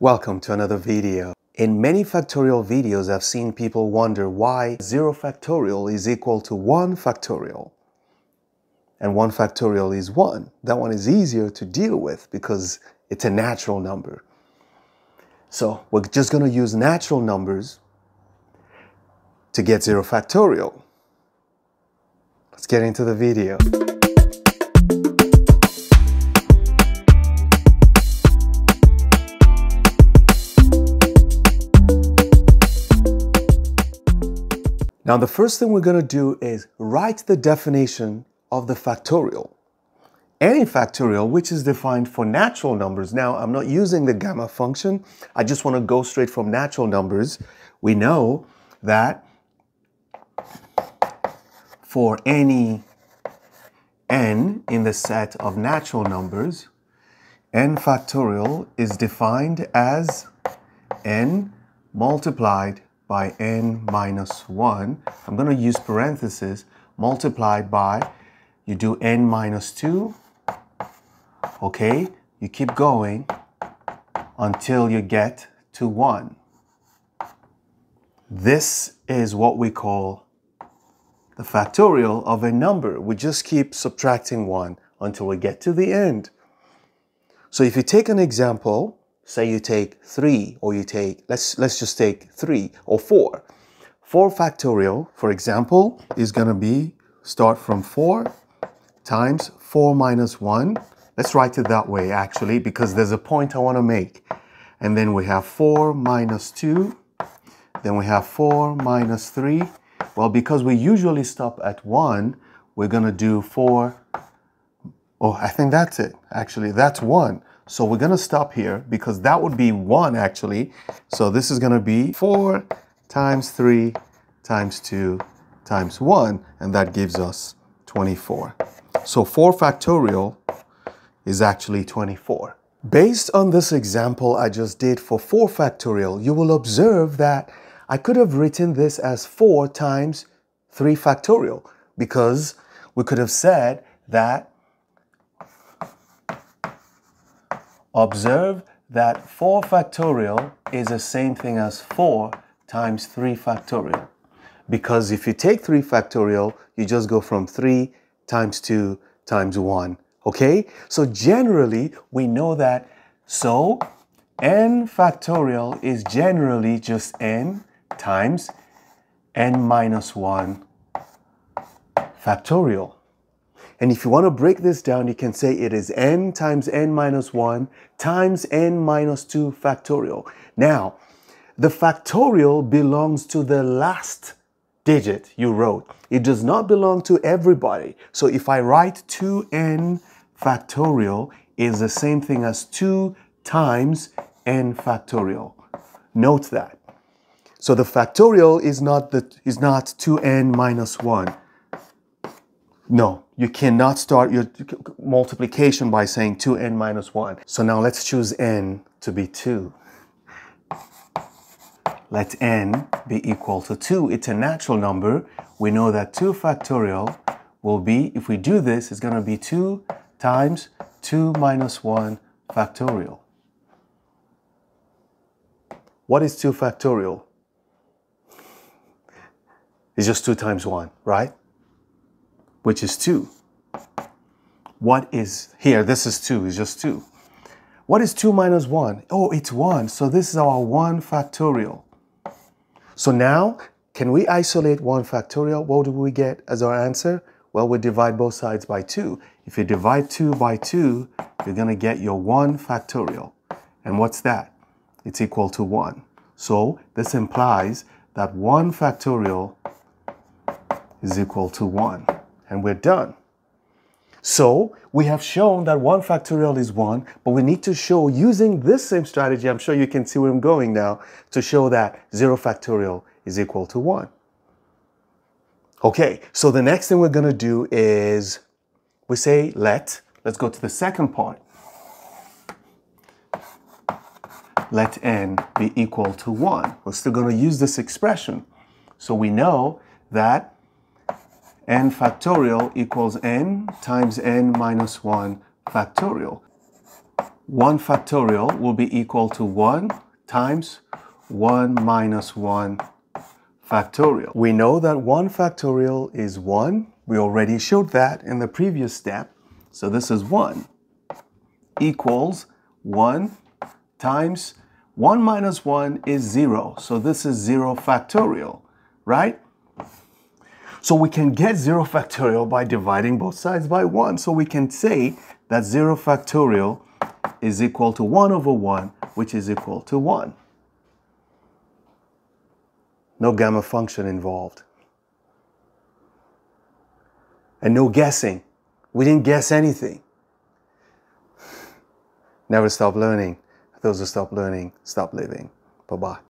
Welcome to another video. In many factorial videos, I've seen people wonder why 0 factorial is equal to 1 factorial. And 1 factorial is 1. That one is easier to deal with because it's a natural number. So we're just going to use natural numbers to get 0 factorial. Let's get into the video. Now the first thing we're going to do is write the definition of the factorial. Any factorial which is defined for natural numbers. Now I'm not using the gamma function. I just want to go straight from natural numbers. We know that for any n in the set of natural numbers, n factorial is defined as n multiplied by n minus 1. I'm going to use parentheses multiplied by, you do n minus 2, okay? You keep going until you get to 1. This is what we call the factorial of a number. We just keep subtracting 1 until we get to the end. So if you take an example, say you take 3 or you take, let's, let's just take 3 or 4. 4 factorial, for example, is going to be, start from 4 times 4 minus 1. Let's write it that way actually because there's a point I want to make. And then we have 4 minus 2. Then we have 4 minus 3. Well, because we usually stop at 1, we're going to do 4. Oh, I think that's it. Actually, that's 1. So we're going to stop here because that would be 1 actually. So this is going to be 4 times 3 times 2 times 1 and that gives us 24. So 4 factorial is actually 24. Based on this example I just did for 4 factorial, you will observe that I could have written this as 4 times 3 factorial because we could have said that Observe that 4 factorial is the same thing as 4 times 3 factorial. Because if you take 3 factorial, you just go from 3 times 2 times 1. Okay? So generally, we know that. So n factorial is generally just n times n minus 1 factorial. And if you want to break this down, you can say it is n times n minus 1 times n minus 2 factorial. Now, the factorial belongs to the last digit you wrote. It does not belong to everybody. So if I write 2n factorial is the same thing as 2 times n factorial. Note that. So the factorial is not, the, is not 2n minus 1. No, you cannot start your multiplication by saying 2n minus 1. So now let's choose n to be 2. Let n be equal to 2. It's a natural number. We know that 2 factorial will be, if we do this, it's going to be 2 times 2 minus 1 factorial. What is 2 factorial? It's just 2 times 1, right? Which is 2. What is here? This is 2, it's just 2. What is 2 minus 1? Oh, it's 1. So this is our 1 factorial. So now, can we isolate 1 factorial? What do we get as our answer? Well, we divide both sides by 2. If you divide 2 by 2, you're going to get your 1 factorial. And what's that? It's equal to 1. So this implies that 1 factorial is equal to 1 and we're done. So we have shown that 1 factorial is 1, but we need to show using this same strategy, I'm sure you can see where I'm going now, to show that 0 factorial is equal to 1. Okay, so the next thing we're going to do is we say let, let's go to the second part. Let n be equal to 1. We're still going to use this expression. So we know that n factorial equals n times n minus 1 factorial. 1 factorial will be equal to 1 times 1 minus 1 factorial. We know that 1 factorial is 1. We already showed that in the previous step. So this is 1 equals 1 times 1 minus 1 is 0. So this is 0 factorial, right? So we can get 0 factorial by dividing both sides by 1. So we can say that 0 factorial is equal to 1 over 1, which is equal to 1. No gamma function involved. And no guessing. We didn't guess anything. Never stop learning. Those who stop learning, stop living. Bye bye.